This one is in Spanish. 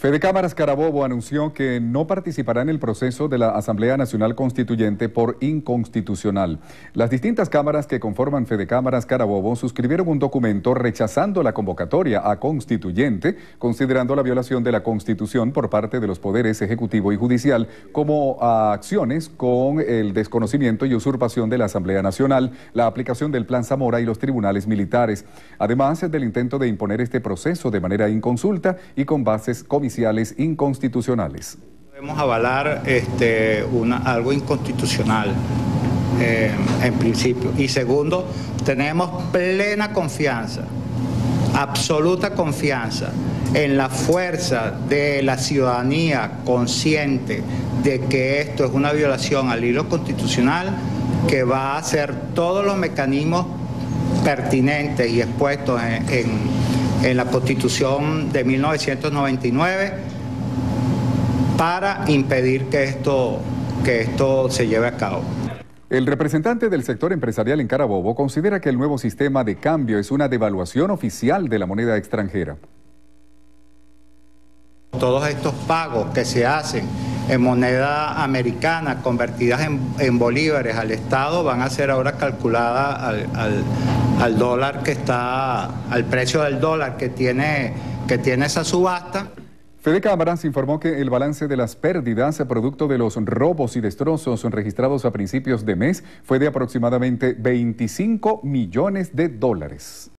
Fede Cámaras Carabobo anunció que no participará en el proceso de la Asamblea Nacional Constituyente por inconstitucional. Las distintas cámaras que conforman Fede Cámaras Carabobo suscribieron un documento rechazando la convocatoria a constituyente, considerando la violación de la Constitución por parte de los poderes ejecutivo y judicial como acciones con el desconocimiento y usurpación de la Asamblea Nacional, la aplicación del Plan Zamora y los tribunales militares, además del intento de imponer este proceso de manera inconsulta y con bases comisionales inconstitucionales. Debemos avalar este, algo inconstitucional eh, en principio. Y segundo, tenemos plena confianza, absoluta confianza en la fuerza de la ciudadanía consciente de que esto es una violación al hilo constitucional que va a hacer todos los mecanismos pertinentes y expuestos en la Constitución de 1999 para impedir que esto, que esto se lleve a cabo. El representante del sector empresarial en Carabobo considera que el nuevo sistema de cambio es una devaluación oficial de la moneda extranjera. Todos estos pagos que se hacen en moneda americana convertidas en, bolívares al Estado van a ser ahora calculadas al, dólar que está, al precio del dólar que tiene, que tiene esa subasta. Fede Cámaras informó que el balance de las pérdidas producto de los robos y destrozos registrados a principios de mes fue de aproximadamente 25 millones de dólares.